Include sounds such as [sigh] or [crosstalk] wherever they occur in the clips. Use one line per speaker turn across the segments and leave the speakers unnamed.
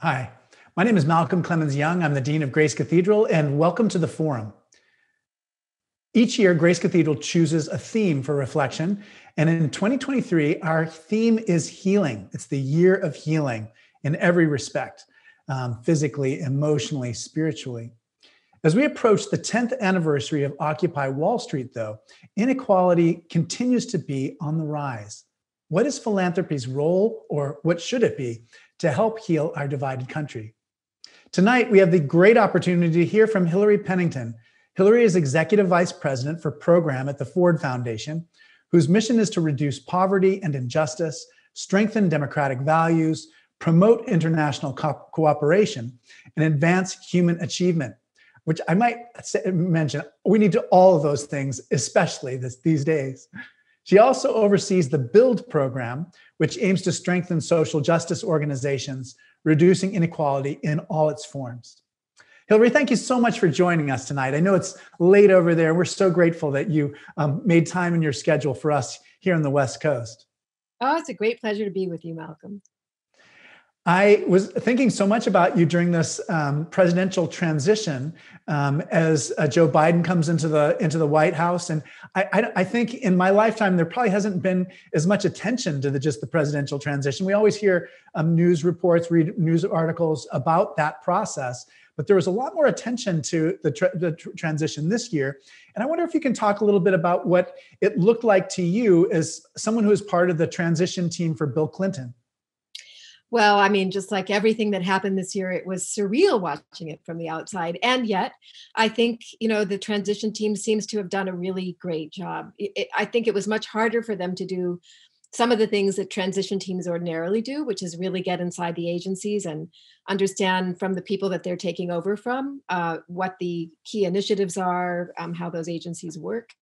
Hi, my name is Malcolm Clemens Young. I'm the Dean of Grace Cathedral, and welcome to the Forum. Each year, Grace Cathedral chooses a theme for reflection. And in 2023, our theme is healing. It's the year of healing in every respect um, physically, emotionally, spiritually. As we approach the 10th anniversary of Occupy Wall Street, though, inequality continues to be on the rise. What is philanthropy's role, or what should it be, to help heal our divided country. Tonight, we have the great opportunity to hear from Hilary Pennington. Hilary is Executive Vice President for Program at the Ford Foundation, whose mission is to reduce poverty and injustice, strengthen democratic values, promote international co- cooperation, and advance human achievement. Which I might mention, we need to all of those things, especially this, these days. She also oversees the BUILD program, which aims to strengthen social justice organizations, reducing inequality in all its forms. Hilary, thank you so much for joining us tonight. I know it's late over there. We're so grateful that you um, made time in your schedule for us here on the West Coast.
Oh, it's a great pleasure to be with you, Malcolm.
I was thinking so much about you during this um, presidential transition um, as uh, Joe Biden comes into the into the White House, and I, I, I, think in my lifetime there probably hasn't been as much attention to the just the presidential transition. We always hear um, news reports, read news articles about that process, but there was a lot more attention to the, tra- the tr- transition this year. And I wonder if you can talk a little bit about what it looked like to you as someone who was part of the transition team for Bill Clinton.
Well, I mean, just like everything that happened this year, it was surreal watching it from the outside. And yet, I think, you know, the transition team seems to have done a really great job. It, it, I think it was much harder for them to do some of the things that transition teams ordinarily do, which is really get inside the agencies and understand from the people that they're taking over from uh, what the key initiatives are, um, how those agencies work.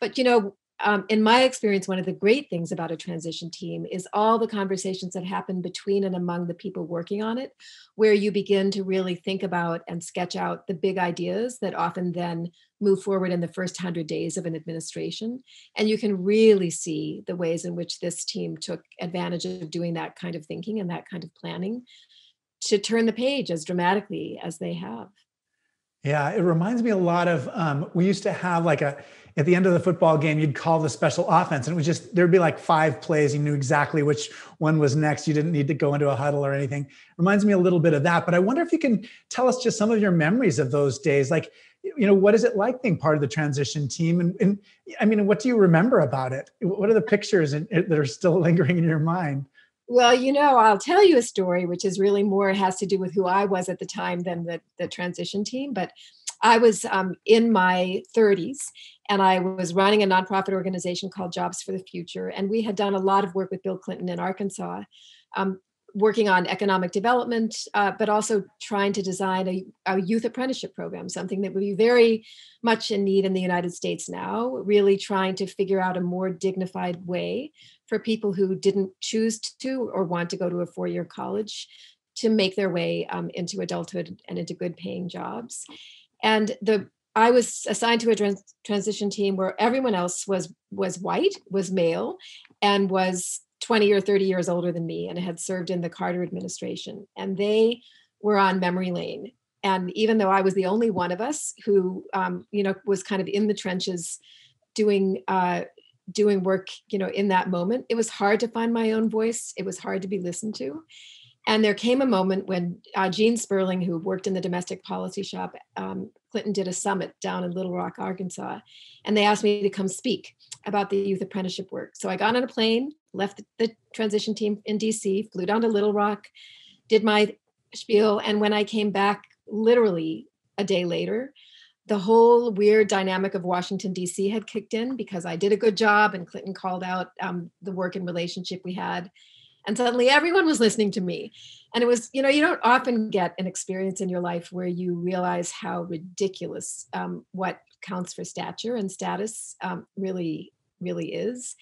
But, you know, um, in my experience, one of the great things about a transition team is all the conversations that happen between and among the people working on it, where you begin to really think about and sketch out the big ideas that often then move forward in the first 100 days of an administration. And you can really see the ways in which this team took advantage of doing that kind of thinking and that kind of planning to turn the page as dramatically as they have.
Yeah, it reminds me a lot of um, we used to have like a at the end of the football game, you'd call the special offense, and it was just there'd be like five plays. You knew exactly which one was next. You didn't need to go into a huddle or anything. Reminds me a little bit of that. But I wonder if you can tell us just some of your memories of those days. Like, you know, what is it like being part of the transition team? And, and I mean, what do you remember about it? What are the pictures in, that are still [laughs] lingering in your mind?
Well, you know, I'll tell you a story, which is really more has to do with who I was at the time than the, the transition team. But I was um, in my 30s and I was running a nonprofit organization called Jobs for the Future. And we had done a lot of work with Bill Clinton in Arkansas, um, working on economic development, uh, but also trying to design a, a, youth apprenticeship program, something that would be very much in need in the United States now, really trying to figure out a more dignified way for people who didn't choose to or want to go to a four year college to make their way um, into adulthood and into good paying jobs. And the I was assigned to a trans- transition team where everyone else was was white, was male, and was 20 or 30 years older than me and had served in the Carter administration. And they were on memory lane. And even though I was the only one of us who, um, you know, was kind of in the trenches doing uh, doing work, you know, in that moment, it was hard to find my own voice. It was hard to be listened to. And there came a moment when uh, Gene Sperling, who worked in the domestic policy shop, um, Clinton did a summit down in Little Rock, Arkansas, and they asked me to come speak about the youth apprenticeship work. So I got on a plane, left the transition team in DC, flew down to Little Rock, did my spiel, and when I came back, literally a day later, the whole weird dynamic of Washington, D.C. had kicked in because I did a good job and Clinton called out um, the work and relationship we had and suddenly everyone was listening to me and it was you know you don't often get an experience in your life where you realize how ridiculous um, what counts for stature and status um, really really is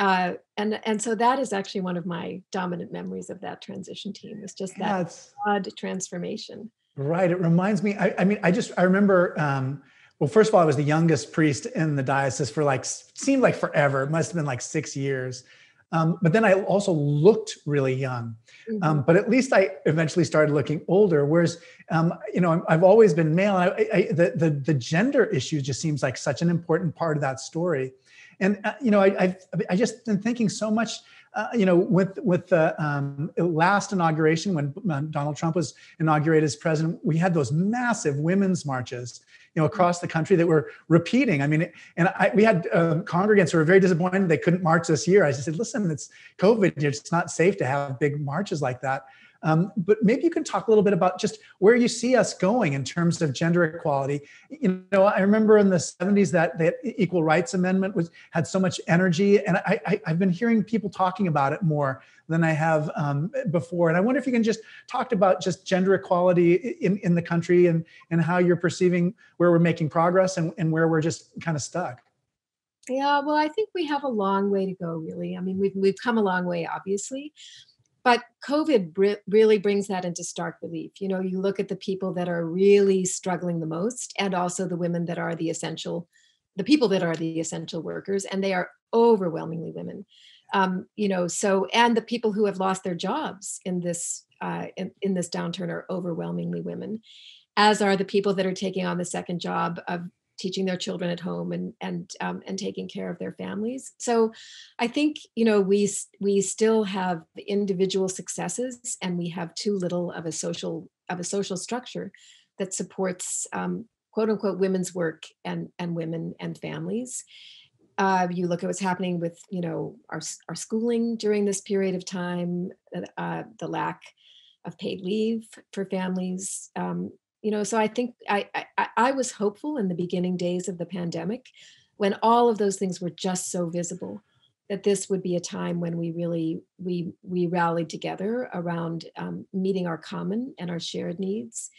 uh, and and so that is actually one of my dominant memories of that transition team is just that odd transformation
right it reminds me I, I mean i just i remember um, well first of all i was the youngest priest in the diocese for like seemed like forever it must have been like six years Um, but then I also looked really young. Um, mm-hmm. Um, but at least I eventually started looking older. Whereas, um, you know, I've always been male. I, I, the, the, the gender issue just seems like such an important part of that story. And, uh, you know, I, I've, I just been thinking so much uh, you know, with with the um, last inauguration when Donald Trump was inaugurated as president, we had those massive women's marches, you know, across the country that were repeating. I mean, and I, we had uh, congregants who were very disappointed they couldn't march this year. I just said, listen, it's COVID; it's not safe to have big marches like that. Um, but maybe you can talk a little bit about just where you see us going in terms of gender equality. You know, I remember in the 70s that the Equal Rights Amendment was had so much energy, and I, have been hearing people talking about it more than I have um, before. And I wonder if you can just talk about just gender equality in, in the country and, and how you're perceiving where we're making progress and, and where we're just kind of stuck.
Yeah, well, I think we have a long way to go, really. I mean, we've, we've come a long way, obviously but covid br- really brings that into stark relief. You know you look at the people that are really struggling the most and also the women that are the essential the people that are the essential workers and they are overwhelmingly women. Um, you know so and the people who have lost their jobs in this uh, in, in this downturn are overwhelmingly women as are the people that are taking on the second job of teaching their children at home and and um, and taking care of their families. So, I think you know we we still have individual successes, and we have too little of a social of a social structure that supports um, quote unquote women's work and and women and families. Uh, you look at what's happening with you know our our schooling during this period of time, uh, the lack of paid leave for families, um, you know so i think I, I i was hopeful in the beginning days of the pandemic when all of those things were just so visible that this would be a time when we really we we rallied together around um, meeting our common and our shared needs.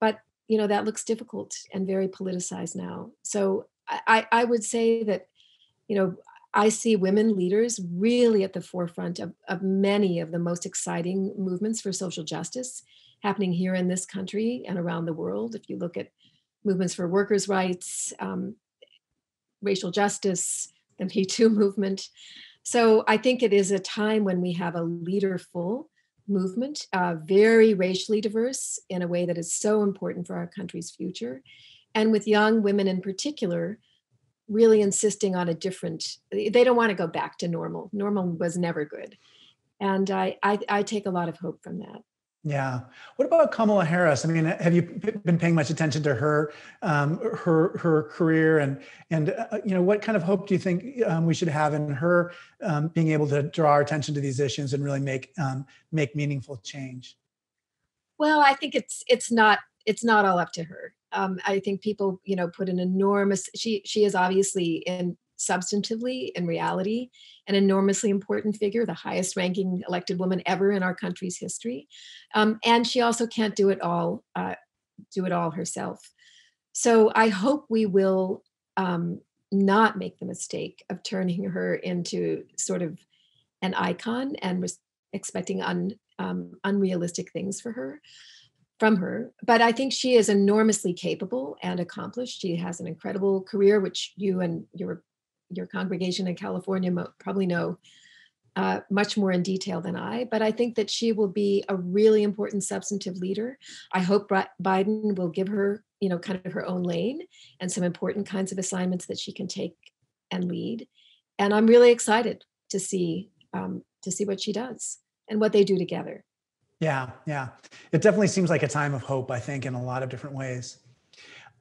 But you know that looks difficult and very politicized now. So i i would say that you know I see women leaders really at the forefront of, of many of the most exciting movements for social justice happening here in this country and around the world. If you look at movements for workers' rights, um, racial justice, the [laughs] Me Too movement. So I think it is a time when we have a leaderful movement, uh, very racially diverse in a way that is so important for our country's future. And with young women in particular, really insisting on a different, they don't want to go back to normal. Normal was never good. And I, I, I take a lot of hope from that.
Yeah. What about Kamala Harris? I mean, have you been paying much attention to her, um, her her career, and and uh, you know what kind of hope do you think um, we should have in her um, being able to draw our attention to these issues and really make um, make meaningful change?
Well, I think it's it's not it's not all up to her. Um, I think people, you know, put an enormous. She she is obviously in substantively in reality an enormously important figure the highest ranking elected woman ever in our country's history. Um, and she also can't do it all uh, do it all herself. So i hope we will um, not make the mistake of turning her into sort of an icon and res- expecting un, um, unrealistic things for her from her. But i think she is enormously capable and accomplished. She has an incredible career which you and your your congregation in California probably know uh, much more in detail than I, but I think that she will be a really important substantive leader. I hope Biden will give her, you know, kind of her own lane and some important kinds of assignments that she can take and lead. And I'm really excited to see um, to see what she does and what they do together.
Yeah, yeah, it definitely seems like a time of hope. I think in a lot of different ways.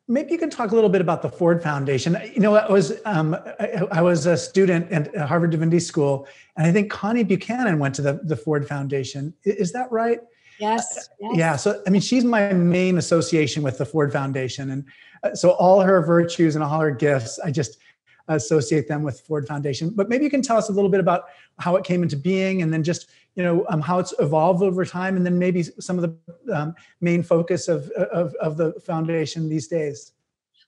Maybe you can talk a little bit about the Ford Foundation. You know, I was um, I, I, was a student at Harvard Divinity School, and I think Connie Buchanan went to the, the Ford Foundation. Is that right?
Yes,
yes. Yeah. So, I mean, she's my main association with the Ford Foundation, and uh, so all her virtues and all her gifts, I just associate them with Ford Foundation. But maybe you can tell us a little bit about how it came into being, and then just you know um, how it's evolved over time and then maybe some of the um, main focus of, of, of the foundation these days.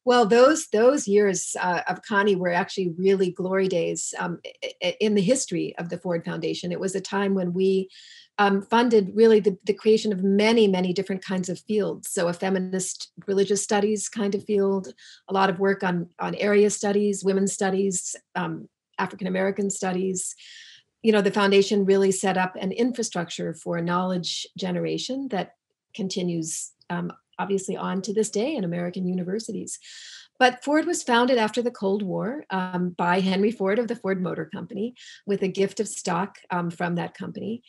Well those those years uh, of connie were actually really glory days um, in the history of the ford foundation. It was a time when we um, funded really the, the creation of many many different kinds of fields. So a feminist religious studies kind of field a lot of work on on area studies women's studies um, african american studies you know, the foundation really set up an infrastructure for knowledge generation that continues um, obviously on to this day in American universities. But Ford was founded after the Cold War um, by Henry Ford of the Ford Motor Company with a gift of stock um, from that company.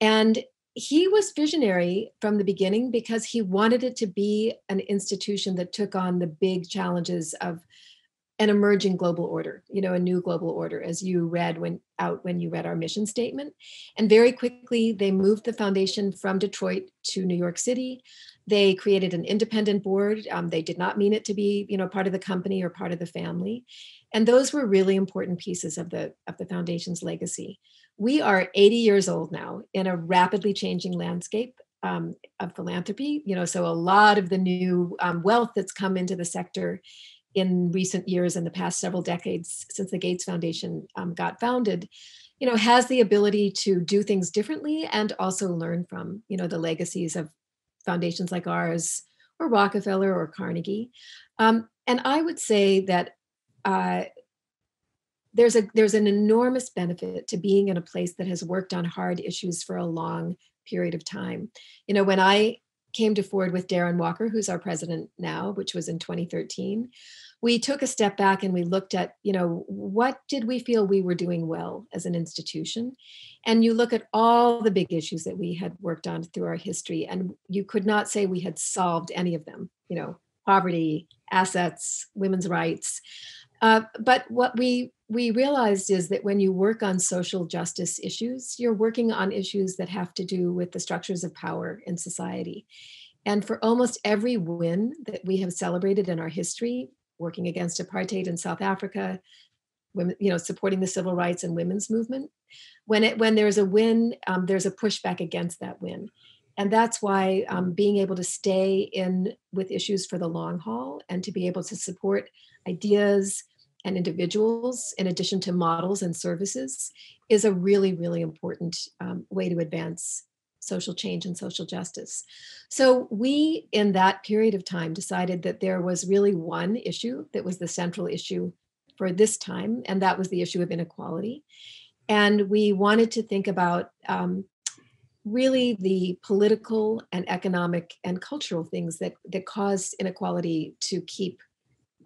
And he was visionary from the beginning because he wanted it to be an institution that took on the big challenges of an emerging global order you know a new global order as you read when out when you read our mission statement. And very quickly they moved the foundation from detroit to new york city. They created an independent board. Um, they did not mean it to be you know part of the company or part of the family. And those were really important pieces of the of the foundation's legacy. We are 80 years old now in a rapidly changing landscape um, of philanthropy you know so a lot of the new um, wealth that's come into the sector in recent years in the past several decades since the gates foundation um, got founded you know has the ability to do things differently and also learn from you know the legacies of foundations like ours or rockefeller or carnegie. Um, and i would say that uh, there's a there's an enormous benefit to being in a place that has worked on hard issues for a long period of time. You know when i came to Ford with Darren Walker, who's our president now, which was in 2013, we took a step back and we looked at, you know, what did we feel we were doing well as an institution? And you look at all the big issues that we had worked on through our history, and you could not say we had solved any of them, you know, poverty, assets, women's rights. Uh, but what we we realized is that when you work on social justice issues, you're working on issues that have to do with the structures of power in society. And for almost every win that we have celebrated in our history, working against apartheid in South Africa, women, you know, supporting the civil rights and women's movement, when it when there's a win, um, there's a pushback against that win. And that's why um, being able to stay in with issues for the long haul and to be able to support ideas, and individuals, in addition to models and services, is a really, really important um, way to advance social change and social justice. So, we in that period of time decided that there was really one issue that was the central issue for this time, and that was the issue of inequality. And we wanted to think about um, really the political and economic and cultural things that, that cause inequality to keep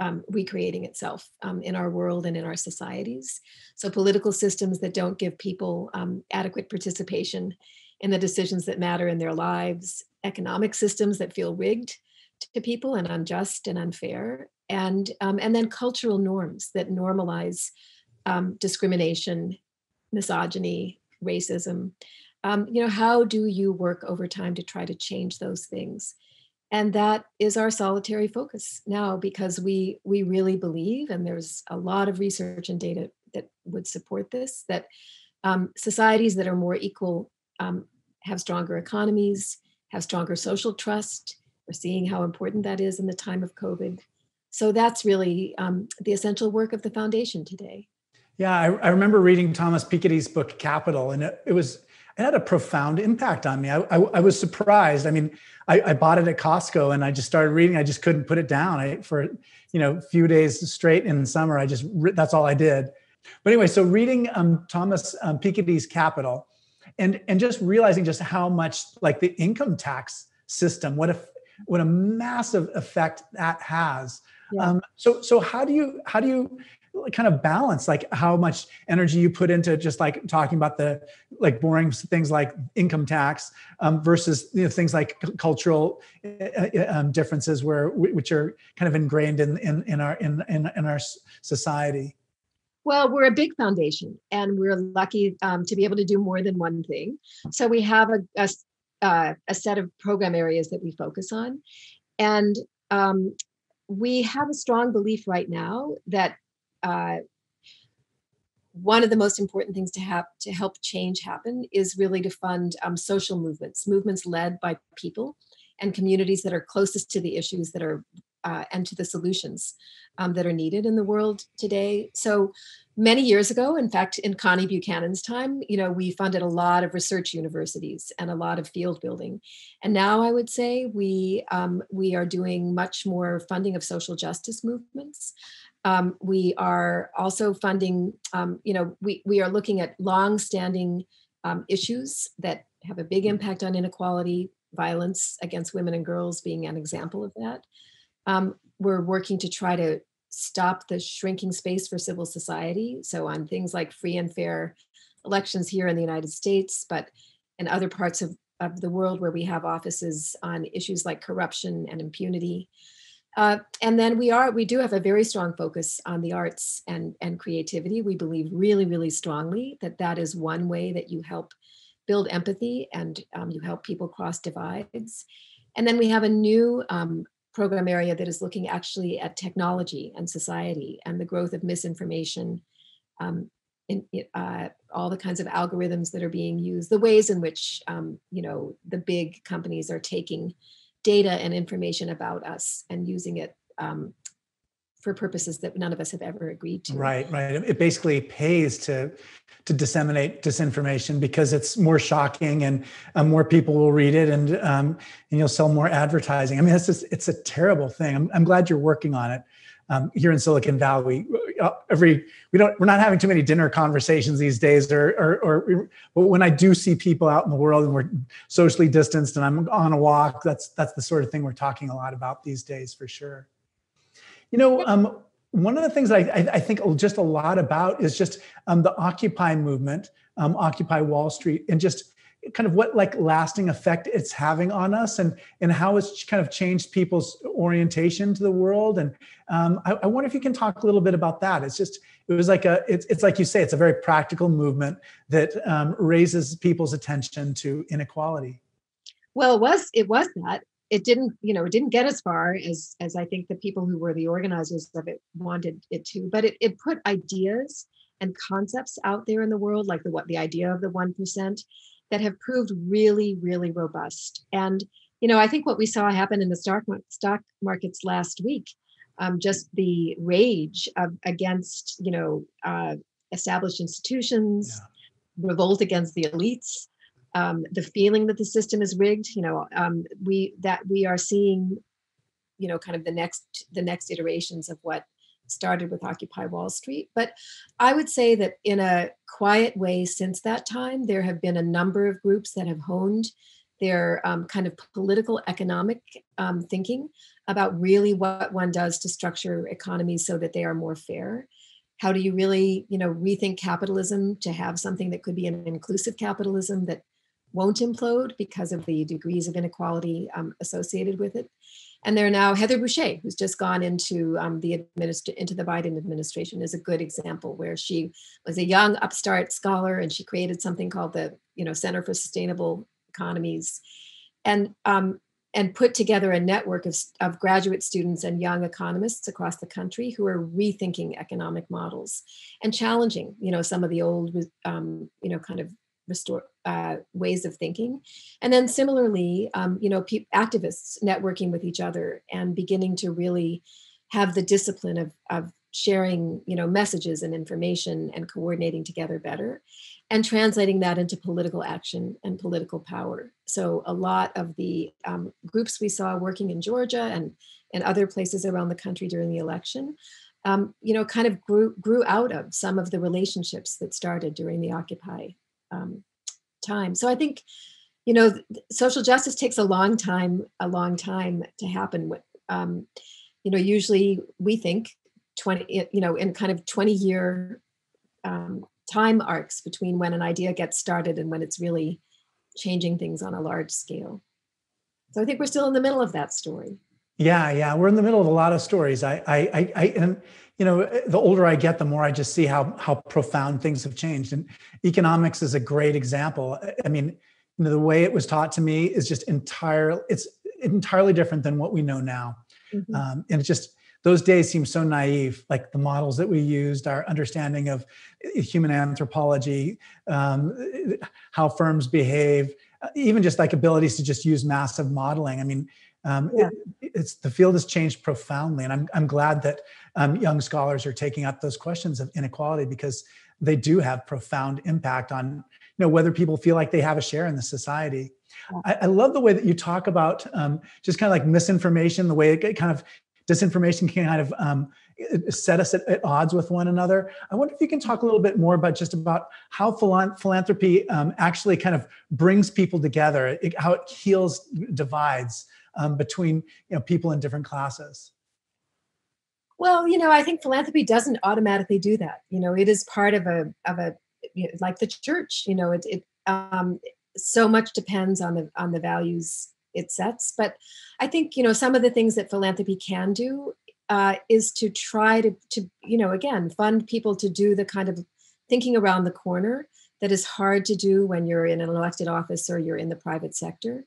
um, recreating itself um, in our world and in our societies. So, political systems that don't give people um, adequate participation in the decisions that matter in their lives, economic systems that feel rigged to people and unjust and unfair, and um, and then cultural norms that normalize um, discrimination, misogyny, racism. Um, you know, how do you work over time to try to change those things? and that is our solitary focus now because we we really believe and there's a lot of research and data that would support this that um, societies that are more equal um, have stronger economies have stronger social trust we're seeing how important that is in the time of covid so that's really um, the essential work of the foundation today
yeah I, I remember reading thomas piketty's book capital and it, it was it had a profound impact on me. I, I, I was surprised. I mean, I, bought it at Costco and I just started reading. I just couldn't put it down. I, for you know, a few days straight in summer, I just that's all I did. But anyway, so reading um, Thomas um, Piketty's Capital, and and just realizing just how much like the income tax system, what if what a massive effect that has. Yeah. Um, so so how do you how do you kind of balance like how much energy you put into just like talking about the like boring things like income tax um, versus you know things like cultural uh, uh, um, differences where which are kind of ingrained in in, in our in, in in our society
well, we're a big foundation and we're lucky um, to be able to do more than one thing. So we have a, a, uh, a set of program areas that we focus on. And um, we have a strong belief right now that uh, one of the most important things to have to help change happen is really to fund um, social movements, movements led by people and communities that are closest to the issues that are uh, and to the solutions um, that are needed in the world today. So many years ago, in fact, in Connie Buchanan's time, you know, we funded a lot of research universities and a lot of field building. And now I would say we um, we are doing much more funding of social justice movements Um, we are also funding, um, you know, we, we are looking at long-standing um, issues that have a big impact on inequality, violence against women and girls being an example of that. Um, we're working to try to stop the shrinking space for civil society. So on things like free and fair elections here in the United States, but in other parts of, of the world where we have offices on issues like corruption and impunity. Uh, and then we are we do have a very strong focus on the arts and and creativity. We believe really really strongly that that is one way that you help build empathy and um, you help people cross divides. And then we have a new um, program area that is looking actually at technology and society and the growth of misinformation, um, in, uh, all the kinds of algorithms that are being used, the ways in which um, you know the big companies are taking data and information about us and using it um, for purposes that none of us have ever agreed to.
Right, right. It basically pays to to disseminate disinformation because it's more shocking and um, more people will read it and um, and you'll sell more advertising. I mean, it's just it's a terrible thing. I'm, I'm glad you're working on it. Um, here in Silicon Valley, uh, every we don't we're not having too many dinner conversations these days, or or, or but when I do see people out in the world and we're socially distanced and I'm on a walk, that's that's the sort of thing we're talking a lot about these days for sure. You know, um, one of the things I, I, think just a lot about is just um, the Occupy movement, um, Occupy Wall Street, and just kind of what like lasting effect it's having on us and and how it's kind of changed people's orientation to the world. And um, I, I, wonder if you can talk a little bit about that. It's just it was like a it's, it's like you say it's a very practical movement that um, raises people's attention to inequality.
Well it was it was that it didn't you know it didn't get as far as as i think the people who were the organizers of it wanted it to but it, it put ideas and concepts out there in the world like the what the idea of the 1% that have proved really really robust and you know i think what we saw happen in the stock stock markets last week um, just the rage of, against you know uh, established institutions yeah. revolt against the elites um, the feeling that the system is rigged you know um, we that we are seeing you know kind of the next the next iterations of what started with occupy wall street. But i would say that in a quiet way since that time there have been a number of groups that have honed their um, kind of political economic um, thinking about really what one does to structure economies so that they are more fair. How do you really you know rethink capitalism to have something that could be an inclusive capitalism that won't implode because of the degrees of inequality um, associated with it. And there are now Heather Boushey, who's just gone into um, the administ- into the Biden administration, is a good example where she was a young upstart scholar and she created something called the you know Center for Sustainable Economies, and um, and put together a network of, of graduate students and young economists across the country who are rethinking economic models and challenging you know some of the old um, you know kind of restore uh, ways of thinking. And then similarly um, you know pe- activists networking with each other and beginning to really have the discipline of, of sharing you know messages and information and coordinating together better and translating that into political action and political power. So a lot of the um, groups we saw working in georgia and and other places around the country during the election um, you know kind of grew grew out of some of the relationships that started during the occupy um, time. So I think, you know, social justice takes a long time, a long time to happen. Um, you know, usually we think 20, you know, in kind of 20 year um, time arcs between when an idea gets started and when it's really changing things on a large scale. So I think we're still in the middle of that story.
Yeah, yeah, we're in the middle of a lot of stories. I, I, I, I and you know, the older I get, the more I just see how how profound things have changed. And economics is a great example. I mean, you know, the way it was taught to me is just entirely it's entirely different than what we know now. Mm-hmm. Um, and it just those days seem so naive. Like the models that we used, our understanding of human anthropology, um, how firms behave, even just like abilities to just use massive modeling. I mean um, yeah. it, it's the field has changed profoundly, and I'm I'm glad that um, young scholars are taking up those questions of inequality because they do have profound impact on you know whether people feel like they have a share in the society. Yeah. I, I, love the way that you talk about um, just kind of like misinformation, the way it kind of disinformation can kind of um, set us at, at, odds with one another. I wonder if you can talk a little bit more about just about how philanthropy um, actually kind of brings people together, it, how it heals divides um, between you know people in different classes.
Well, you know, I think philanthropy doesn't automatically do that. You know, it is part of a of a you know, like the church. You know, it it um, so much depends on the on the values it sets. But I think you know some of the things that philanthropy can do uh, is to try to to you know again fund people to do the kind of thinking around the corner that is hard to do when you're in an elected office or you're in the private sector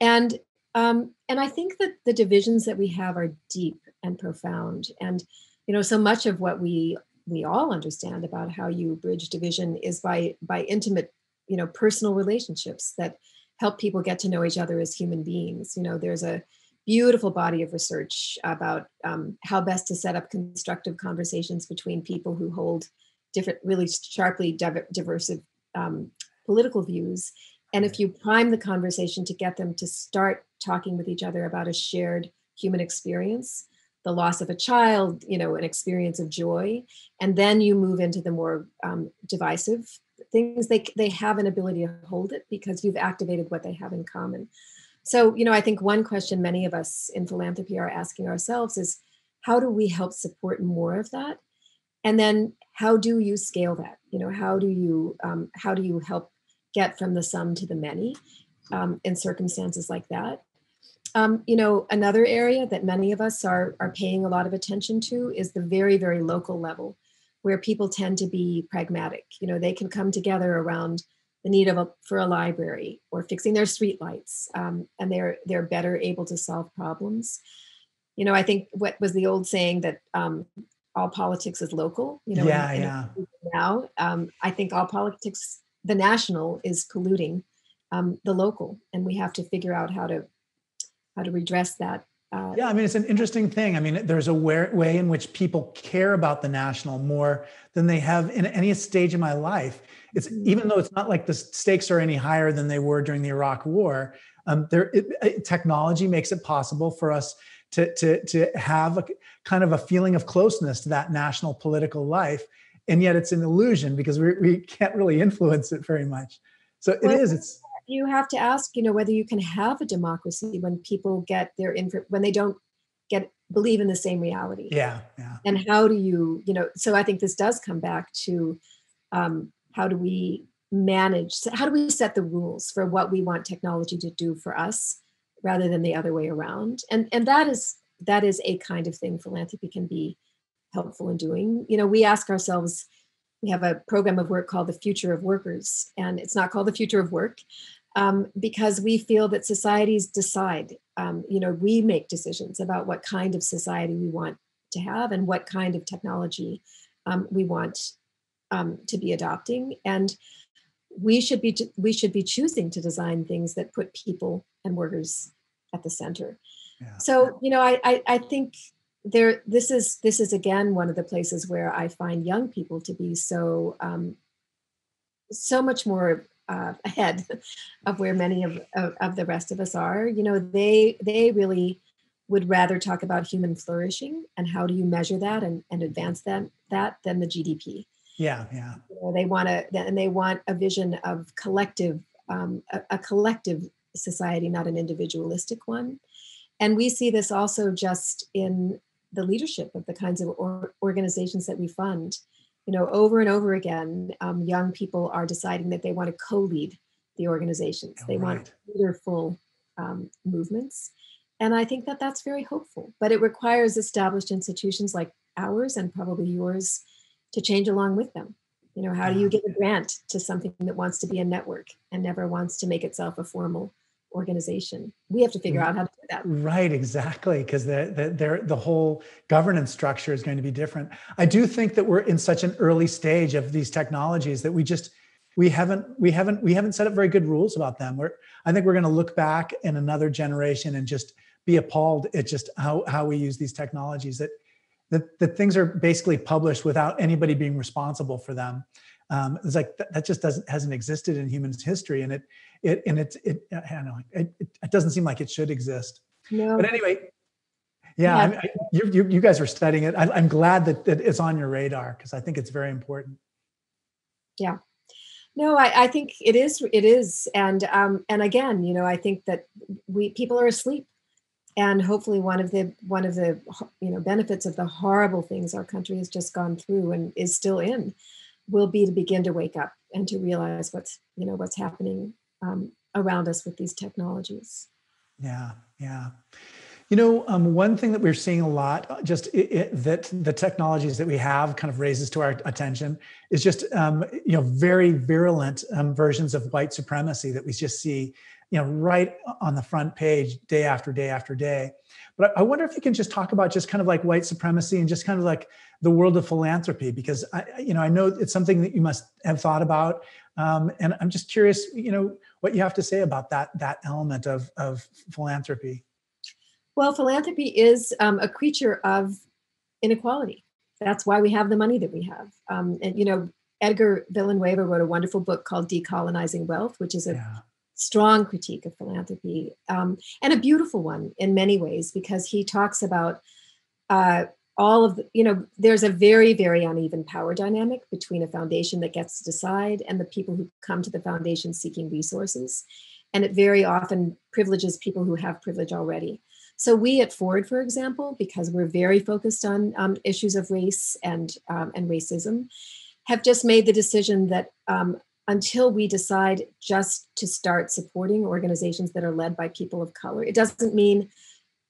and um, and i think that the divisions that we have are deep and profound. And you know so much of what we we all understand about how you bridge division is by by intimate you know personal relationships that help people get to know each other as human beings. You know there's a beautiful body of research about um, how best to set up constructive conversations between people who hold different really sharply diverse um, political views. And if you prime the conversation to get them to start talking with each other about a shared human experience the loss of a child, you know, an experience of joy, and then you move into the more um, divisive things. They they have an ability to hold it because you've activated what they have in common. So, you know, I think one question many of us in philanthropy are asking ourselves is, how do we help support more of that? And then, how do you scale that? You know, how do you um, how do you help get from the some to the many um, in circumstances like that? Um, you know, another area that many of us are, are paying a lot of attention to is the very, very local level, where people tend to be pragmatic. You know, they can come together around the need of a, for a library or fixing their streetlights, um, and they're they're better able to solve problems. You know, I think what was the old saying that um, all politics is local. You know,
yeah, yeah.
Now, um, I think all politics, the national, is polluting um, the local, and we have to figure out how to how to redress that.
Uh, yeah, I mean, it's an interesting thing. I mean, there's a way in which people care about the national more than they have in any stage of my life. It's mm-hmm. even though it's not like the stakes are any higher than they were during the Iraq War. Um, there, it, it, technology makes it possible for us to to to have a kind of a feeling of closeness to that national political life, and yet it's an illusion because we we can't really influence it very much. So it well, is. It's
you have to ask, you know, whether you can have a democracy when people get their info when they don't get believe in the same reality.
Yeah, yeah.
And how do you, you know? So I think this does come back to um, how do we manage? How do we set the rules for what we want technology to do for us, rather than the other way around? And and that is that is a kind of thing philanthropy can be helpful in doing. You know, we ask ourselves. We have a program of work called the Future of Workers, and it's not called the Future of Work um, because we feel that societies decide. Um, you know, we make decisions about what kind of society we want to have and what kind of technology um, we want um, to be adopting, and we should be we should be choosing to design things that put people and workers at the center. Yeah. So, you know, I, I I think there this is this is again one of the places where I find young people to be so um, so much more uh, [laughs] ahead of where many of, of, of the rest of us are. You know, they they really would rather talk about human flourishing and how do you measure that and, and advance that that than the GDP.
Yeah, yeah.
You know, they want to and they want a vision of collective um, a, a, collective society, not an individualistic one. And we see this also just in the leadership of the kinds of or, organizations that we fund you know, over and over again, um, young people are deciding that they want to co-lead the organizations. They right. want leaderful um, movements, and I think that that's very hopeful. But it requires established institutions like ours and probably yours to change along with them. You know, how do you give a grant to something that wants to be a network and never wants to make itself a formal organization. We have to figure out how to do that.
Right, exactly, because the, the, the whole governance structure is going to be different. I do think that we're in such an early stage of these technologies that we just we haven't we haven't we haven't set up very good rules about them. We're I think we're going to look back in another generation and just be appalled at just how how we use these technologies that that, that things are basically published without anybody being responsible for them um, it's like that, that, just doesn't hasn't existed in human history and it it and it it I don't know it, it, doesn't seem like it should exist
no.
but anyway yeah, yeah. I, you, you, you guys are studying it. I, am glad that, that it's on your radar because I think it's very important.
Yeah. No, I, I think it is. It is, and um, and again, you know, I think that we people are asleep, and hopefully, one of the one of the you know benefits of the horrible things our country has just gone through and is still in, will be to begin to wake up and to realize what's you know what's happening um, around us with these technologies.
Yeah, yeah. You know, um, one thing that we're seeing a lot, uh, just it, it, that the technologies that we have kind of raises to our attention is just, um, you know, very virulent um, versions of white supremacy that we just see, you know, right on the front page day after day after day. But I wonder if you can just talk about just kind of like white supremacy and just kind of like the world of philanthropy, because I, you know, I know it's something that you must have thought about, um, and I'm just curious, you know, what you have to say about that that element of of philanthropy.
Well, philanthropy is um, a creature of inequality. That's why we have the money that we have. Um, and, you know, Edgar Villanueva wrote a wonderful book called Decolonizing Wealth, which is a yeah. strong critique of philanthropy um, and a beautiful one in many ways because he talks about uh, all of the, you know, there's a very, very uneven power dynamic between a foundation that gets to decide and the people who come to the foundation seeking resources. And it very often privileges people who have privilege already. So we at Ford, for example, because we're very focused on um, issues of race and um, and racism, have just made the decision that um, until we decide just to start supporting organizations that are led by people of color, it doesn't mean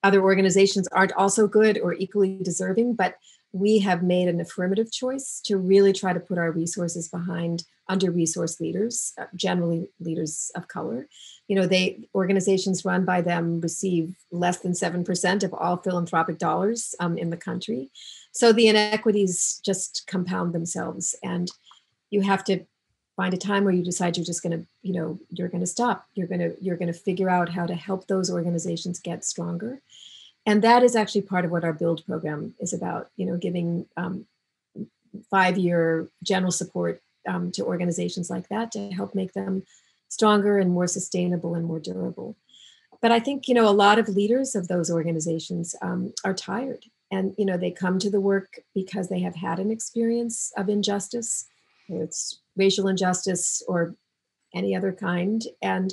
other organizations aren't also good or equally deserving, but we have made an affirmative choice to really try to put our resources behind under resourced leaders, uh, generally leaders of color. You know, they organizations run by them receive less than seven percent of all philanthropic dollars um, in the country. So the inequities just compound themselves, and you have to find a time where you decide you're just going to, you know, you're going to stop. You're going to you're going to figure out how to help those organizations get stronger, and that is actually part of what our build program is about. You know, giving um, five year general support um, to organizations like that to help make them stronger and more sustainable and more durable. But I think you know a lot of leaders of those organizations um, are tired, and you know they come to the work because they have had an experience of injustice, whether it's racial injustice or any other kind, and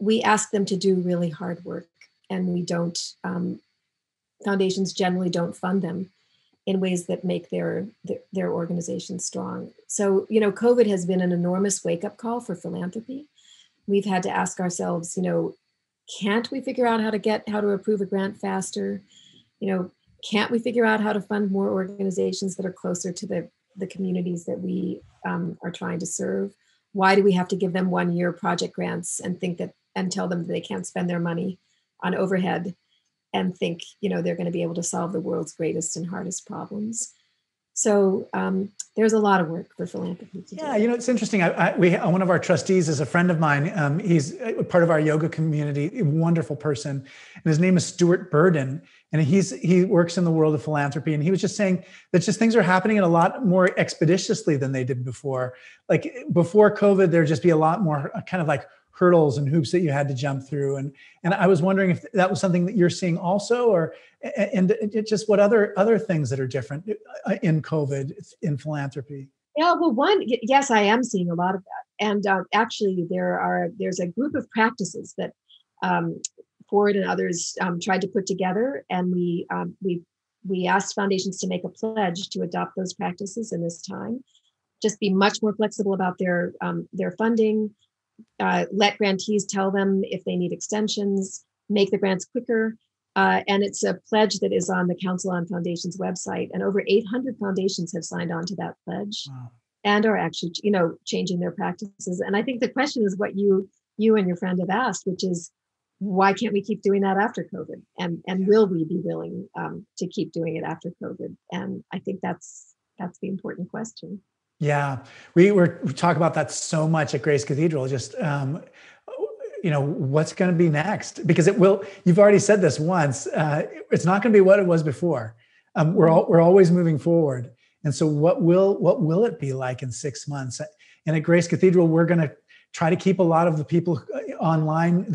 we ask them to do really hard work, and we don't. Um, foundations generally don't fund them in ways that make their, their, their organization strong. So, you know, COVID has been an enormous wake up call for philanthropy. We've had to ask ourselves, you know, can't we figure out how to get how to approve a grant faster? You know, can't we figure out how to fund more organizations that are closer to the the communities that we um, are trying to serve? Why do we have to give them one year project grants and think that and tell them that they can't spend their money on overhead and think you know they're going to be able to solve the world's greatest and hardest problems. So um, there's a lot of work for philanthropy
yeah you know it's interesting. I, I, we one of our trustees is a friend of mine. Um, he's part of our yoga community a wonderful person and his name is stuart burden and he's he works in the world of philanthropy and he was just saying that just things are happening in a lot more expeditiously than they did before. Like before covid there'd just be a lot more kind of like hurdles and hoops that you had to jump through. And and i was wondering if that was something that you're seeing also or and just what other other things that are different uh, in covid in philanthropy?
Yeah well one yes i am seeing a lot of that. And uh, actually there are there's a group of practices that um, ford and others um, tried to put together. And we um, we we asked foundations to make a pledge to adopt those practices in this time. Just be much more flexible about their um, their funding uh, let grantees tell them if they need extensions, make the grants quicker. Uh, and it's a pledge that is on the Council on Foundations website. And over 800 foundations have signed on to that pledge wow. and are actually, you know, changing their practices. And I think the question is what you you and your friend have asked, which is why can't we keep doing that after COVID? And and will we be willing um, to keep doing it after COVID? And I think that's that's the important question.
Yeah, we were we talk about that so much at Grace Cathedral. Just um, you know, what's going to be next? Because it will. You've already said this once. Uh, it's not going to be what it was before. Um, we're all, we're always moving forward, and so what will what will it be like in six months? And at Grace Cathedral, we're going to try to keep a lot of the people uh, online.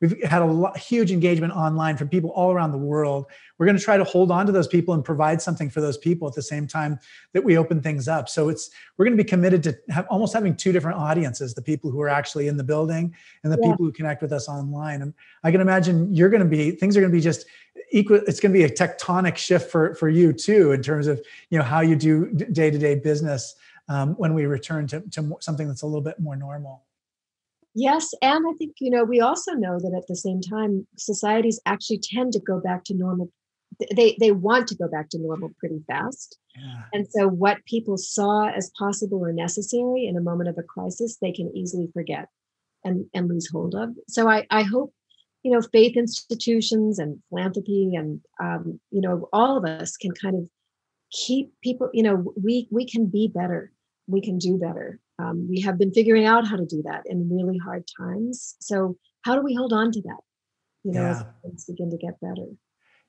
We've had a lot, huge engagement online from people all around the world. We're going to try to hold on to those people and provide something for those people at the same time that we open things up. So it's we're going to be committed to have almost having two different audiences: the people who are actually in the building and the yeah. people who connect with us online. And I can imagine you're going to be things are going to be just equal. It's going to be a tectonic shift for for you too in terms of you know how you do day to day business um, when we return to, to something that's a little bit more normal.
Yes, and I think you know we also know that at the same time societies actually tend to go back to normal. They they want to go back to normal pretty fast. Yeah. And so what people saw as possible or necessary in a moment of a crisis, they can easily forget and, and lose hold of. So I, I hope, you know, faith institutions and philanthropy and um, you know, all of us can kind of keep people, you know, we we can be better. We can do better um, we have been figuring out how to do that in really hard times. So how do we hold on to that? You know, yeah. as things begin to get better.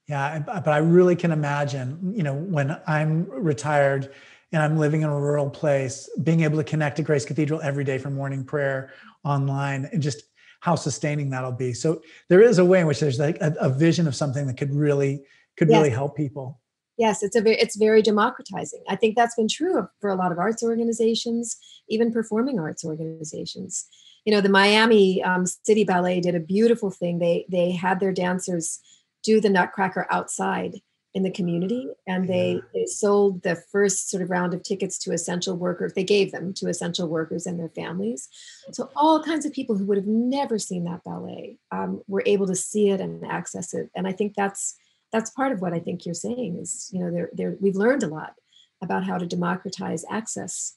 Yeah, but I really can imagine, you know, when I'm retired and I'm living in a rural place, being able to connect to Grace Cathedral every day for morning prayer online and just how sustaining that'll be. So there is a way in which there's like a, a vision of something that could really could yes. really help people
yes it's a very it's very democratizing. I think that's been true for a lot of arts organizations even performing arts organizations. You know the miami um, city ballet did a beautiful thing. They they had their dancers do the nutcracker outside in the community and they, they sold the first sort of round of tickets to essential workers they gave them to essential workers and their families. So all kinds of people who would have never seen that ballet um, were able to see it and access it. And i think that's that's part of what I think you're saying is, you know, there, there, we've learned a lot about how to democratize access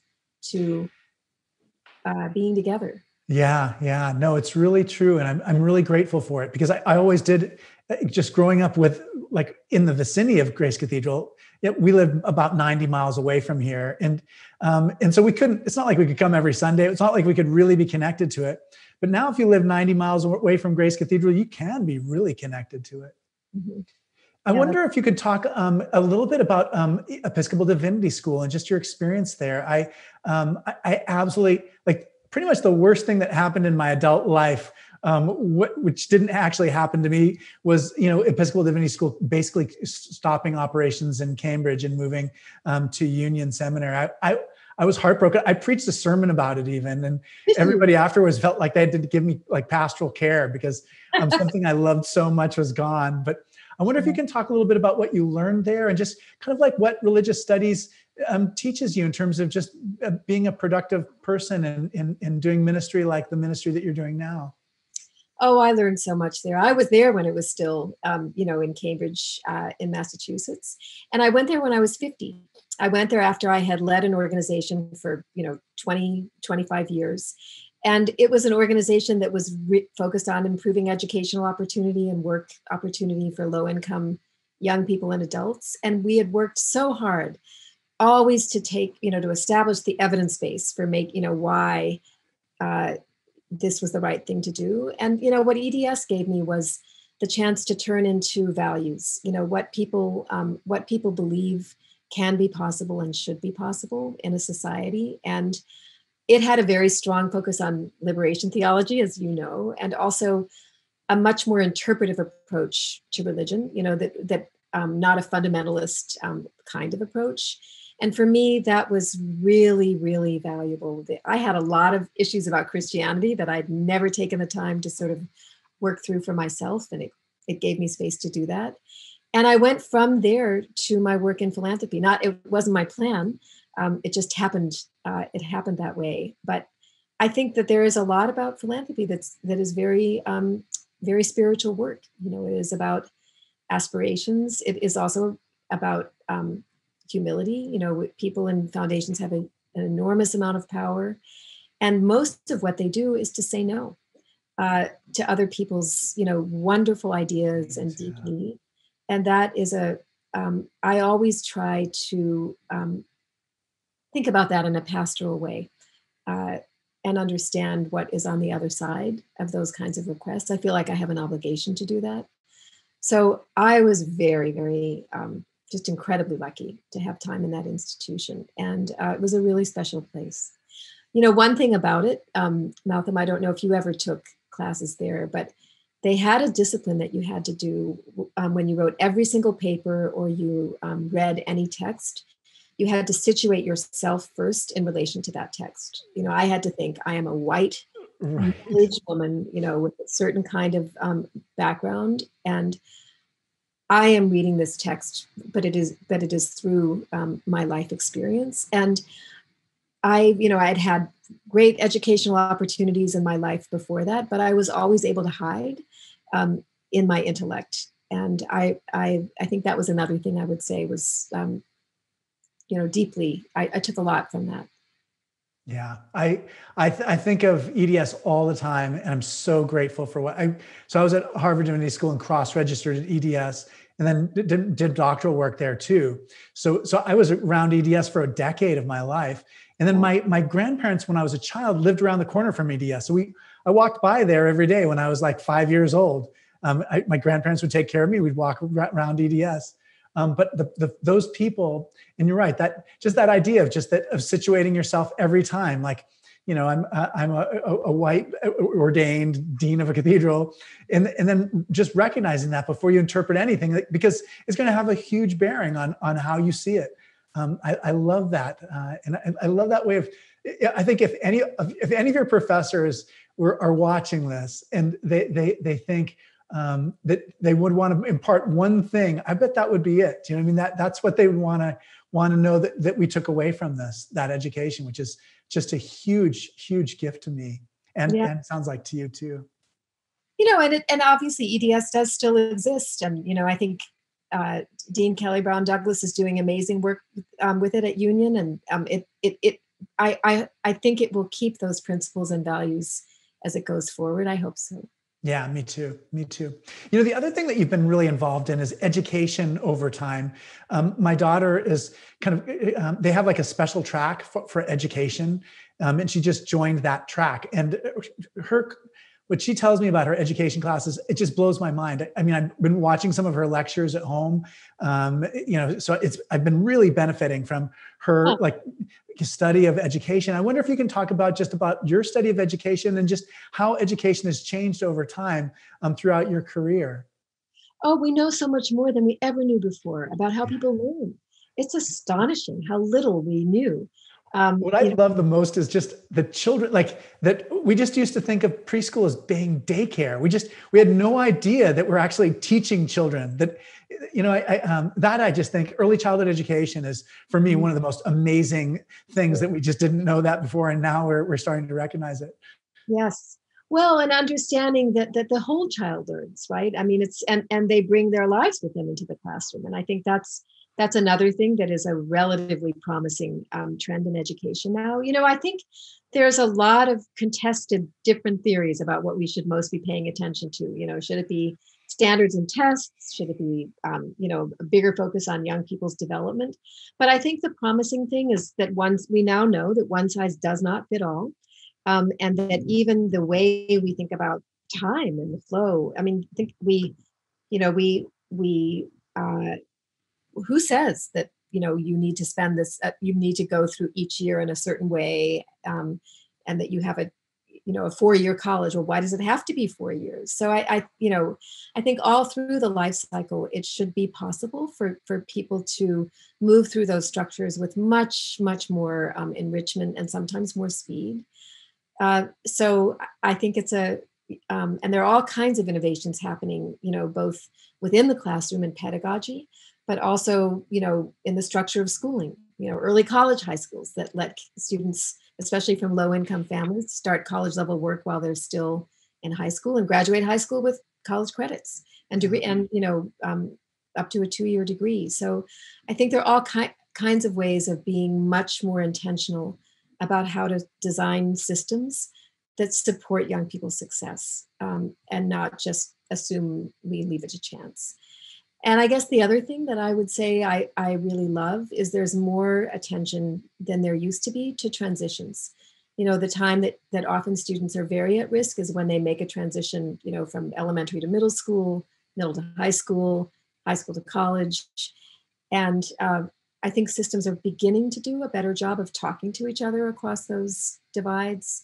to uh, being together.
Yeah, yeah, no, it's really true, and I'm I'm really grateful for it because I, I always did. Uh, just growing up with like in the vicinity of Grace Cathedral, it, we live about 90 miles away from here, and um, and so we couldn't. It's not like we could come every Sunday. It's not like we could really be connected to it. But now, if you live 90 miles away from Grace Cathedral, you can be really connected to it. Mm-hmm. I yeah, wonder if you could talk um, a little bit about um, Episcopal Divinity School and just your experience there. I, um, I, I, absolutely like pretty much the worst thing that happened in my adult life, um, what, which didn't actually happen to me, was you know Episcopal Divinity School basically stopping operations in Cambridge and moving um, to Union Seminary. I, I I was heartbroken. I preached a sermon about it even, and [laughs] everybody afterwards felt like they had to give me like pastoral care because um, something I loved so much was gone. But I wonder if you can talk a little bit about what you learned there and just kind of like what religious studies um, teaches you in terms of just uh, being a productive person and, and, and doing ministry like the ministry that you're doing now.
Oh, I learned so much there. I was there when it was still, um, you know, in Cambridge, uh, in Massachusetts. And I went there when I was 50. I went there after I had led an organization for, you know, 20, 25 years. And it was an organization that was re- focused on improving educational opportunity and work opportunity for low income young people and adults. And we had worked so hard always to take, you know, to establish the evidence base for make, you know, why uh, this was the right thing to do. And, you know, what EDS gave me was the chance to turn into values, you know, what people, um, what people believe can be possible and should be possible in a society. And, it had a very strong focus on liberation theology, as you know, and also a much more interpretive approach to religion. You know that that um, not a fundamentalist um, kind of approach. And for me, that was really, really valuable. I had a lot of issues about Christianity that I'd never taken the time to sort of work through for myself, and it, it gave me space to do that. And I went from there to my work in philanthropy. Not it wasn't my plan, um, it just happened uh, it happened that way. But i think that there is a lot about philanthropy that's that is very um, very spiritual work. You know it is about aspirations. It is also about um, humility. You know people in foundations have a, an enormous amount of power. And most of what they do is to say no uh, to other people's you know wonderful ideas and deep need and that is a um, I always try to um, think about that in a pastoral way uh, and understand what is on the other side of those kinds of requests. I feel like I have an obligation to do that. So I was very, very um, just incredibly lucky to have time in that institution. And uh, it was a really special place. you know, one thing about it, um, Malcolm, I don't know if you ever took classes there, but they had a discipline that you had to do um, when you wrote every single paper or you um, read any text. You had to situate yourself first in relation to that text. You know, I had to think I am a white right. woman, you know, with a certain kind of um, background, and I am reading this text, but it is but it is through um, my life experience. And I, you know, I had had great educational opportunities in my life before that, but I was always able to hide um, in my intellect. And I, I, I think that was another thing I would say was, um, you know, deeply. I, I took a lot from that.
Yeah, I I, th- I think of EDS all the time, and I'm so grateful for what I. So I was at Harvard Divinity School and cross-registered at EDS, and then did, did doctoral work there too. So so I was around EDS for a decade of my life, and then my my grandparents, when I was a child, lived around the corner from EDS. So we I walked by there every day when I was like five years old. Um, I, my grandparents would take care of me. We'd walk around EDS. Um, but the, the, those people, and you're right, that just that idea of just that of situating yourself every time, like, you know, I'm I'm a, a, white ordained dean of a cathedral, and and then just recognizing that before you interpret anything, because it's going to have a huge bearing on on how you see it. Um, I, I, love that, uh, and I, I, love that way of. I think if any if any of your professors were, are watching this and they they they think um, that they would want to impart one thing, I bet that would be it. You know, I mean that that's what they would want to want to know that that we took away from this that education, which is just a huge huge gift to me, and yeah. and sounds like to you too.
You know, and it, and obviously EDS does still exist, and you know, I think uh, Dean Kelly Brown Douglas is doing amazing work um, with it at Union, and um, it it it I, I I think it will keep those principles and values as it goes forward. I hope so.
Yeah, me too. Me too. You know, the other thing that you've been really involved in is education over time. Um, my daughter is kind of, um, they have like a special track for, for education, um, and she just joined that track. And her what she tells me about her education classes, it just blows my mind. I mean, I've been watching some of her lectures at home. Um, you know, so it's I've been really benefiting from her oh. like study of education. I wonder if you can talk about just about your study of education and just how education has changed over time um, throughout your career.
Oh, we know so much more than we ever knew before about how people learn. It's astonishing how little we knew.
Um, what I know, love the most is just the children, like that. We just used to think of preschool as being daycare. We just we had no idea that we're actually teaching children. That you know, I, I um, that I just think early childhood education is for me one of the most amazing things that we just didn't know that before, and now we're we're starting to recognize it.
Yes, well, and understanding that that the whole child learns, right? I mean, it's and and they bring their lives with them into the classroom, and I think that's that's another thing that is a relatively promising um, trend in education now. You know, I think there's a lot of contested different theories about what we should most be paying attention to. You know, should it be standards and tests? Should it be, um, you know, a bigger focus on young people's development? But I think the promising thing is that once we now know that one size does not fit all, um, and that even the way we think about time and the flow. I mean, I think we, you know, we we uh, who says that you know you need to spend this uh, you need to go through each year in a certain way um, and that you have a you know a four year college? Well why does it have to be four years? So I, I you know i think all through the life cycle it should be possible for for people to move through those structures with much much more um, enrichment and sometimes more speed. Uh, so i think it's a um, and there are all kinds of innovations happening you know both within the classroom and pedagogy but also, you know, in the structure of schooling, you know, early college high schools that let students, especially from low income families, start college level work while they're still in high school and graduate high school with college credits and degree mm-hmm. and you know um, up to a two year degree. So I think there are all ki- kinds of ways of being much more intentional about how to design systems that support young people's success um, and not just assume we leave it to chance. And I guess the other thing that I would say I, I really love is there's more attention than there used to be to transitions. You know, the time that that often students are very at risk is when they make a transition, you know, from elementary to middle school, middle to high school, high school to college. And uh, I think systems are beginning to do a better job of talking to each other across those divides.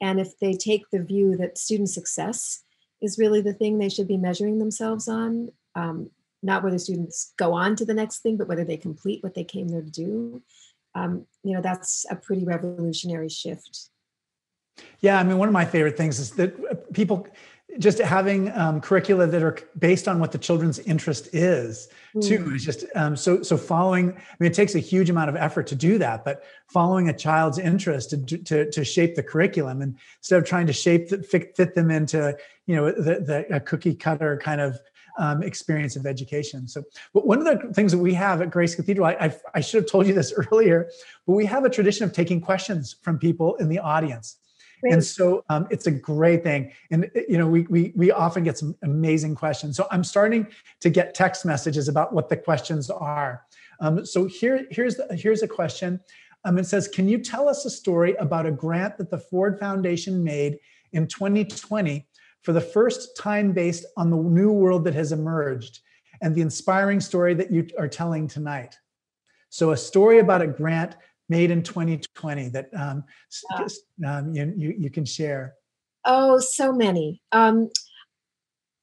And if they take the view that student success is really the thing they should be measuring themselves on, um, not whether students go on to the next thing, but whether they complete what they came there to do, um, you know, that's a pretty revolutionary shift.
Yeah, I mean, one of my favorite things is that uh, people just having um, curricula that are based on what the children's interest is too mm. is just um, so so following i mean it takes a huge amount of effort to do that but following a child's interest to to, to shape the curriculum and instead of trying to shape the, fit, fit them into you know the, the cookie cutter kind of um, experience of education. So, but one of the things that we have at Grace Cathedral, I, I, I, should have told you this [laughs] earlier, but we have a tradition of taking questions from people in the audience. And so um, it's a great thing. And uh, you know, we, we we often get some amazing questions. So I'm starting to get text messages about what the questions are. Um, so here, here's the, here's a question. Um, it says, "Can you tell us a story about a grant that the Ford Foundation made in 2020 for the first time based on the new world that has emerged and the inspiring story that you are telling tonight?" So a story about a grant made in 2020 that um, um, you, you, you, can share?
Oh, so many. Um,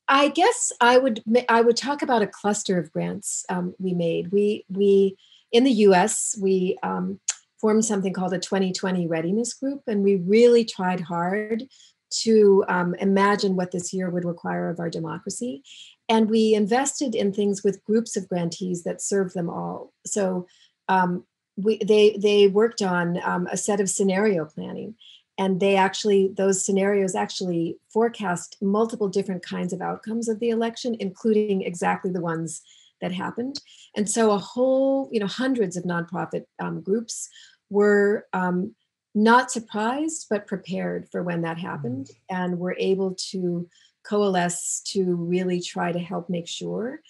I guess I would I would talk about a cluster of grants um, we made. We we in the U.S. we um, formed something called a 2020 Readiness Group, and we really tried hard to um, imagine what this year would require of our democracy. And we invested in things with groups of grantees that serve them all. So um, we they they worked on um, a set of scenario planning and they actually those scenarios actually forecast multiple different kinds of outcomes of the election including exactly the ones that happened and so a whole you know hundreds of nonprofit um, groups were um, not surprised but prepared for when that happened mm. and were able to coalesce to really try to help make sure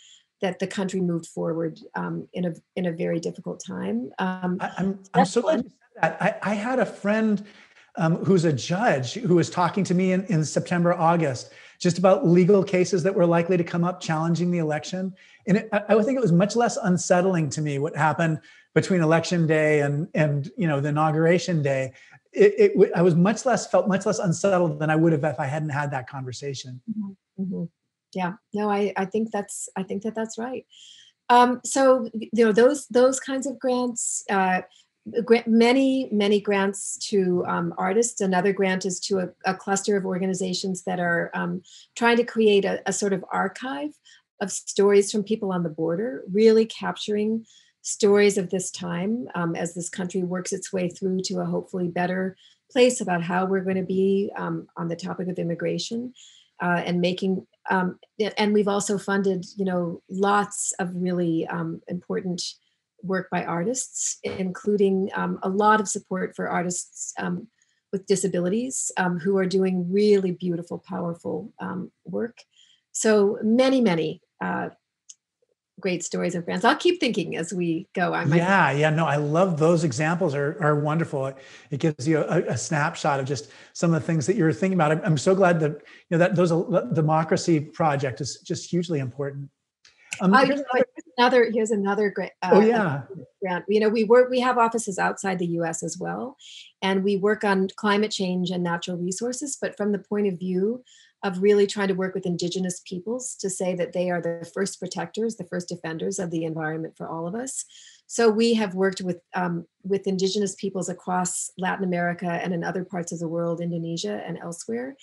that the country moved forward um, in a in a very difficult time. Um,
I, am I'm, I'm so glad you said that. I, I had a friend um, who's a judge who was talking to me in, in September, August, just about legal cases that were likely to come up challenging the election. And it, I, I think it was much less unsettling to me what happened between election day and and you know the inauguration day. It, it I was much less felt much less unsettled than I would have if I hadn't had that conversation. Mm-hmm. Mm-hmm
yeah no i i think that's i think that that's right um, so you know those those kinds of grants uh, many many grants to um, artists another grant is to a, a, cluster of organizations that are um, trying to create a, a, sort of archive of stories from people on the border really capturing stories of this time um, as this country works its way through to a hopefully better place about how we're going to be um, on the topic of immigration uh, and making um, and we've also funded you know lots of really um, important work by artists including um, a lot of support for artists um, with disabilities who are doing really beautiful powerful work. So many many uh, great stories of grants. I'll keep thinking as we go.
I yeah, yeah, no, I love those examples are, are wonderful. It gives you a, a, snapshot of just some of the things that you're thinking about. I'm, I'm so glad that, you know, that those democracy project is just hugely important.
Um, uh, here's, another, another, here's another great.
Uh, oh yeah.
Grant. You know, we work. We have offices outside the U.S. as well, and we work on climate change and natural resources. But from the point of view of really trying to work with indigenous peoples to say that they are the first protectors, the first defenders of the environment for all of us. So we have worked with um, with indigenous peoples across Latin America and in other parts of the world, Indonesia and elsewhere.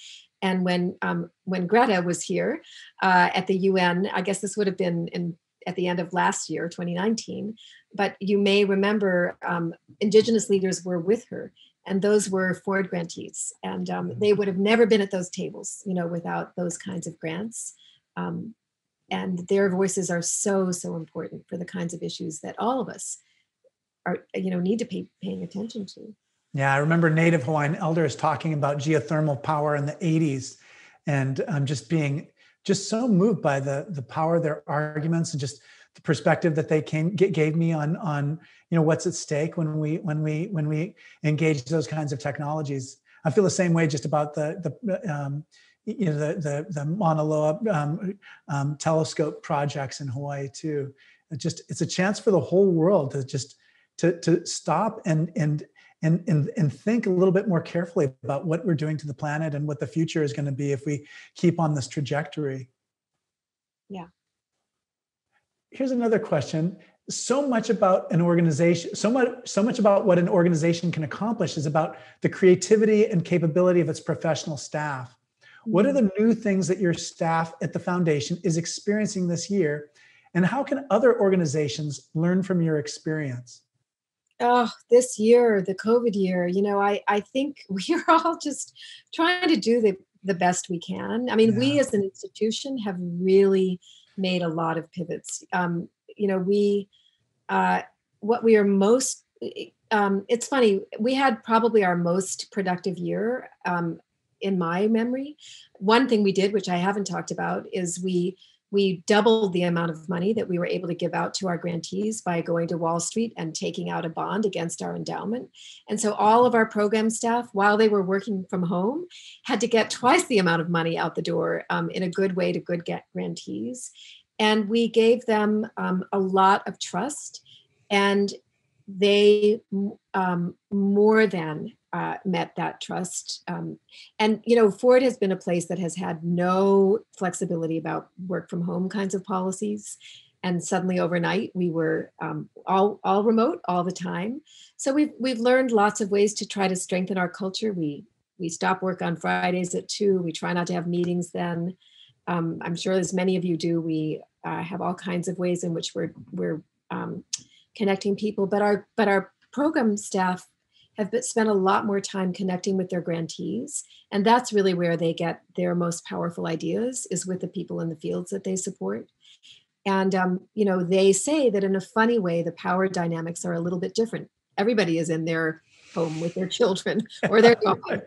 And when um, when Greta was here uh, at the UN, I guess this would have been in at the end of last year, 2019. But you may remember um, indigenous leaders were with her and those were Ford grantees, and um, they would have never been at those tables, you know, without those kinds of grants. Um, and their voices are so so important for the kinds of issues that all of us are, you know, need to pay paying attention to.
Yeah, I remember Native Hawaiian elders talking about geothermal power in the '80s, and um, just being just so moved by the the power of their arguments and just the perspective that they came gave me on on you know what's at stake when we when we when we engage those kinds of technologies i feel the same way just about the the um, you know the the, the Mauna Loa um, um, telescope projects in Hawaii too. It just it's a chance for the whole world to just to to stop and and and and and think a little bit more carefully about what we're doing to the planet and what the future is going to be if we keep on this trajectory.
Yeah.
Here's another question. So much about an organization, so much, so much about what an organization can accomplish is about the creativity and capability of its professional staff. What are mm-hmm. the new things that your staff at the foundation is experiencing this year? And how can other organizations learn from your experience?
oh this year the covid year you know i i think [laughs] we're all just trying to do the the best we can i mean yeah. we as an institution have really made a lot of pivots. Um you know we uh what we are most um it's funny we had probably our most productive year um in my memory. One thing we did which i haven't talked about is we we doubled the amount of money that we were able to give out to our grantees by going to Wall Street and taking out a bond against our endowment. And so all of our program staff, while they were working from home, had to get twice the amount of money out the door um, in a good way to good get grantees. And we gave them um, a lot of trust. And they um, more than uh, met that trust. Um, and, you know, Ford has been a place that has had no flexibility about work from home kinds of policies. And suddenly overnight, we were um, all, all remote all the time. So we've, we've learned lots of ways to try to strengthen our culture. We, we stop work on Fridays at two. We try not to have meetings then. Um, I'm sure as many of you do, we uh, have all kinds of ways in which we're, we're um, connecting people, but our, but our program staff have spent a lot more time connecting with their grantees and that's really where they get their most powerful ideas is with the people in the fields that they support. And um, you know they say that in a funny way the power dynamics are a little bit different. Everybody is in their home with their children [laughs] or their [laughs] dog.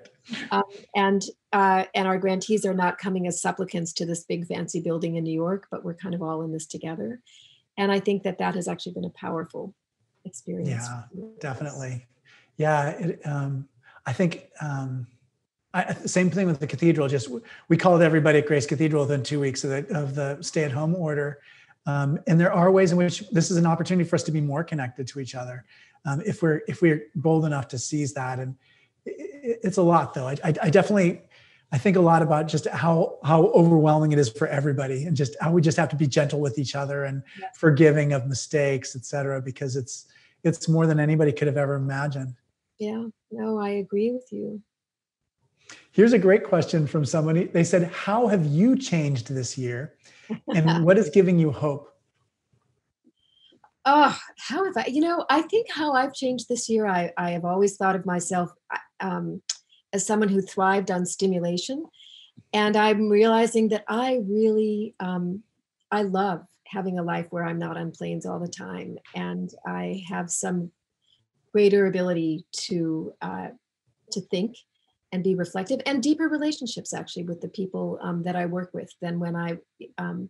Um, and uh, and our grantees are not coming as supplicants to this big fancy building in new york but we're kind of all in this together. And i think that that has actually been a powerful experience
yeah definitely yeah, it, um, I think um, I, same thing with the cathedral. Just we called everybody at Grace Cathedral within two weeks of the, of the stay-at-home order, um, and there are ways in which this is an opportunity for us to be more connected to each other um, if we're if we're bold enough to seize that. And it, it's a lot, though. I, I, I definitely I think a lot about just how how overwhelming it is for everybody, and just how we just have to be gentle with each other and yeah. forgiving of mistakes, et cetera, because it's it's more than anybody could have ever imagined.
Yeah, no, I agree with you.
Here's a great question from somebody. They said, How have you changed this year? And [laughs] what is giving you hope?
Oh, how have I? You know, I think how I've changed this year, I, I have always thought of myself um, as someone who thrived on stimulation. And I'm realizing that I really, um, I love having a life where I'm not on planes all the time. And I have some greater ability to uh, to think and be reflective and deeper relationships actually with the people um, that I work with than when I um,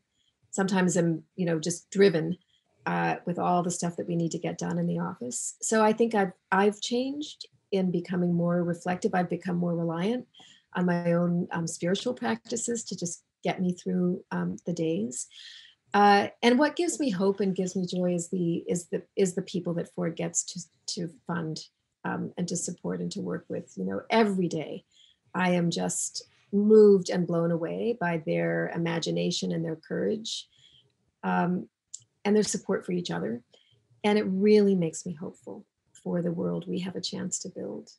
sometimes am you know just driven uh, with all the stuff that we need to get done in the office. So I think I've I've changed in becoming more reflective. I've become more reliant on my own um, spiritual practices to just get me through um, the days. Uh, and what gives me hope and gives me joy is the is the is the people that Ford gets to to fund um, and to support and to work with. You know, every day, I am just moved and blown away by their imagination and their courage, um, and their support for each other, and it really makes me hopeful for the world we have a chance to build.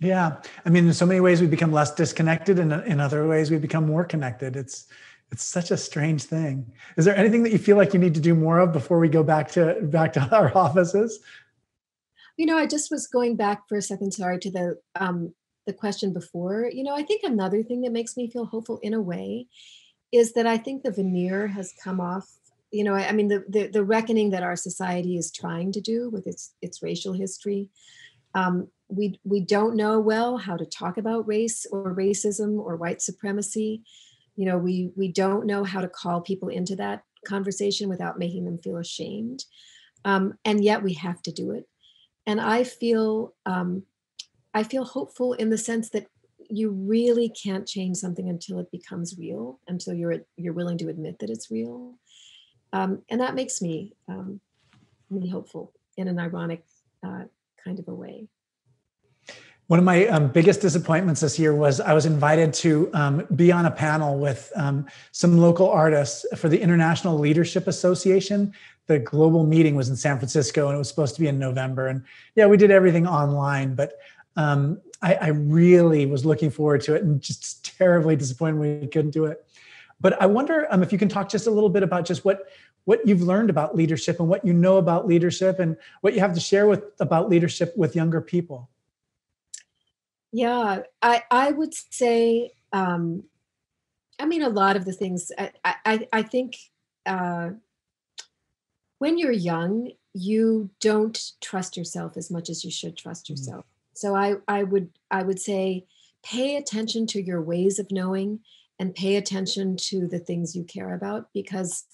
Yeah, I mean, in so many ways we become less disconnected, and in other ways we become more connected. It's it's such a strange thing. Is there anything that you feel like you need to do more of before we go back to back to our [laughs] offices?
You know i just was going back for a second sorry to the um the question before. You know i think another thing that makes me feel hopeful in a way is that i think the veneer has come off. You know i, I mean the, the, the reckoning that our society is trying to do with its its racial history. Um, we we don't know well how to talk about race or racism or white supremacy you know we we don't know how to call people into that conversation without making them feel ashamed. Um, and yet we have to do it. And i feel um, i feel hopeful in the sense that you really can't change something until it becomes real, until you're you're willing to admit that it's real, um, and that makes me um, me hopeful in an ironic uh, kind of a way.
One of my um, biggest disappointments this year was I was invited to um, be on a panel with um, some local artists for the International Leadership Association. The global meeting was in San Francisco and it was supposed to be in November. And yeah, we did everything online, but um, I, I, really was looking forward to it and just [laughs] terribly disappointed we couldn't do it. But I wonder um, if you can talk just a little bit about just what what you've learned about leadership and what you know about leadership and what you have to share with about leadership with younger people.
Yeah, I I would say um, I mean a lot of the things I I, I think uh, when you're young you don't trust yourself as much as you should trust mm. yourself. Mm-hmm. So I I would I would say pay attention to your ways of knowing and pay attention to the things you care about because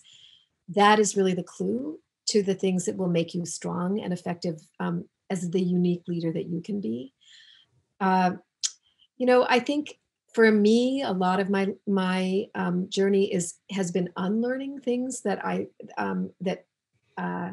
that is really the clue to the things that will make you strong and effective um, as the unique leader that you can be. Uh, you know, I think for me, a lot of my my um, journey is has been unlearning things that I um, that uh,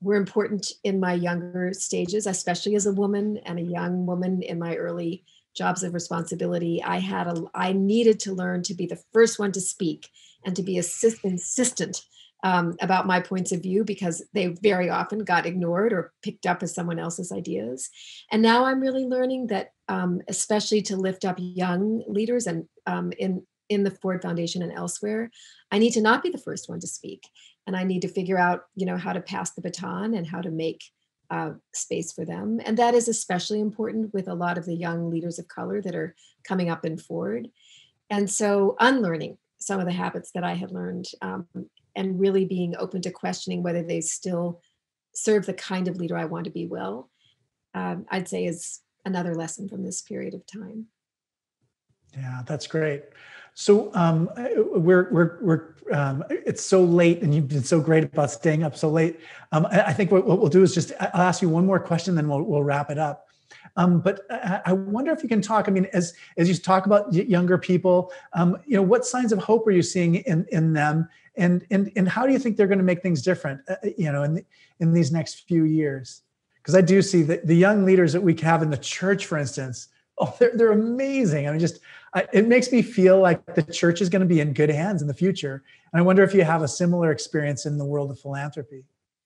were important in my younger stages, especially as a woman and a young woman in my early jobs of responsibility. I had a I needed to learn to be the first one to speak and to be assist, insistent um, about my points of view because they very often got ignored or picked up as someone else's ideas. And now I'm really learning that, um, especially to lift up young leaders and um, in in the Ford Foundation and elsewhere, I need to not be the first one to speak, and I need to figure out, you know, how to pass the baton and how to make uh, space for them. And that is especially important with a lot of the young leaders of color that are coming up in Ford. And so, unlearning some of the habits that I had learned um, and really being open to questioning whether they still serve the kind of leader I want to be well, um, I'd say is another lesson from this period of time.
Yeah, that's great. So um, we're we're we're um, it's so late, and you've been so great about staying up so late. Um, I, I, think what, what, we'll do is just I'll ask you one more question, then we'll we'll wrap it up. Um, but I, I, wonder if you can talk. I mean, as as you talk about younger people, um, you know, what signs of hope are you seeing in in them, and and and how do you think they're going to make things different uh, uh, you know in the, in these next few years? Because i do see that the young leaders that we have in the church for instance oh they're, they're amazing. I mean just I, it makes me feel like the church is going to be in good hands in the future. And i wonder if you have a similar experience in the world of philanthropy.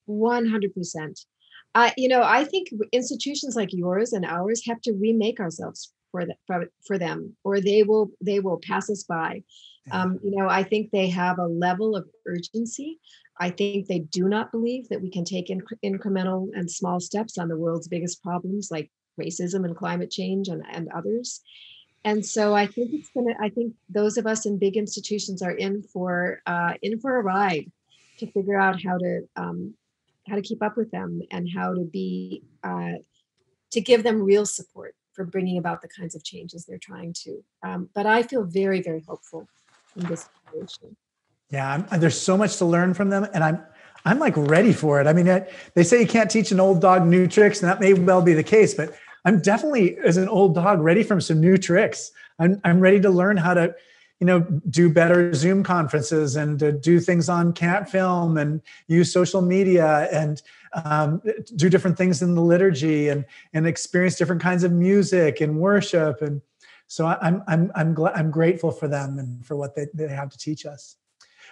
100% I, you know i think institutions like yours and ours have to remake ourselves for, the, for, for them or they will they will pass us by um, you know, I think they have a level of urgency. I think they do not believe that we can take inc- incremental and small steps on the world's biggest problems like racism and climate change and, and others. And so I think it's gonna. I think those of us in big institutions are in for uh, in for a ride to figure out how to um, how to keep up with them and how to be uh, to give them real support for bringing about the kinds of changes they're trying to. Um, but I feel very very hopeful in this situation.
Yeah, I'm, there's so much to learn from them, and I'm I'm like ready for it. I mean, they say you can't teach an old dog new tricks, and that may well be the case, but I'm definitely, as an old dog, ready for some new tricks. I'm I'm ready to learn how to, you know, do better Zoom conferences and to do things on cat film and use social media and um, do different things in the liturgy and and experience different kinds of music and worship and so I'm I'm I'm glad I'm grateful for them and for what they, they have to teach us.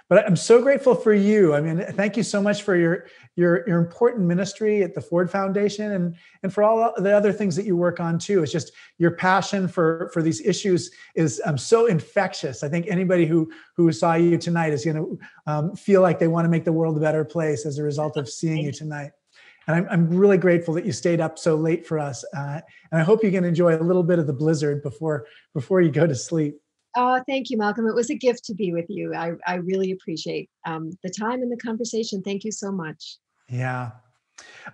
But I'm so grateful for you. I mean, thank you so much for your your your important ministry at the Ford Foundation and and for all the other things that you work on too. It's just your passion for for these issues is um, so infectious. I think anybody who who saw you tonight is going to um, feel like they want to make the world a better place as a result of seeing you tonight. And I'm, I'm really grateful that you stayed up so late for us. Uh, and I hope you can enjoy a little bit of the blizzard before before you go to sleep.
Oh, thank you, Malcolm. It was a gift to be with you. I, I really appreciate um, the time and the conversation. Thank you so much.
Yeah.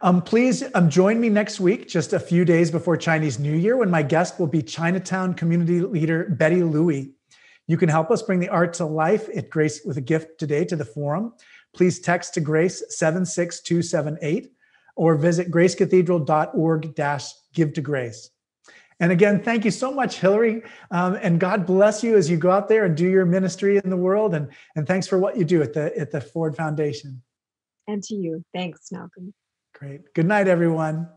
Um, please um, join me next week, just a few days before Chinese New Year, when my guest will be Chinatown community leader Betty Louie. You can help us bring the art to life at Grace with a gift today to the forum. Please text to Grace 76278 or visit gracecathedral.org dash give to grace. And again, thank you so much, Hilary. Um, and God bless you as you go out there and do your ministry in the world. And, and thanks for what you do at the, at the Ford Foundation.
And to you. Thanks, Malcolm.
Great. Good night, everyone.